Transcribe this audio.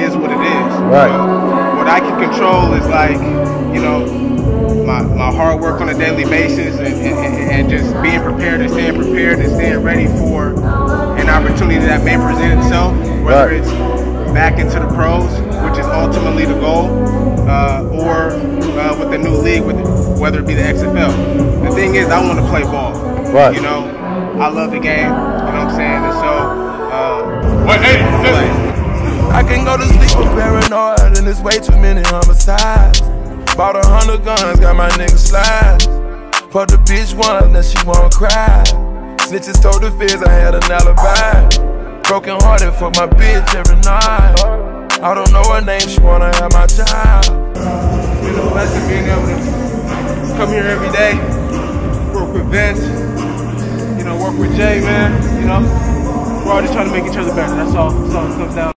is what it is. Right. So what I can control is like, you know, my, my hard work on a daily basis and, and, and just being prepared and staying prepared and staying ready for an opportunity that may present itself, whether Right. it's back into the pros, which is ultimately the goal, uh, or uh, with the new league, with whether it be the XFL. The thing is, I want to play ball. Right. You know, I love the game. You know what I'm saying? And so, uh, Wait, hey, play. I can go to sleep, I'm paranoid, and there's way too many homicides. Bought a hundred guns, got my niggas slide. Fuck the bitch once, now she won't cry. Snitches told the feds I had an alibi. Broken hearted for my bitch every night. I don't know her name, she wanna have my child. It's a blessing being able to come here every day, work with Vince, you know, work with Jay, man. You know, we're all just trying to make each other better. That's all. That's all it comes down.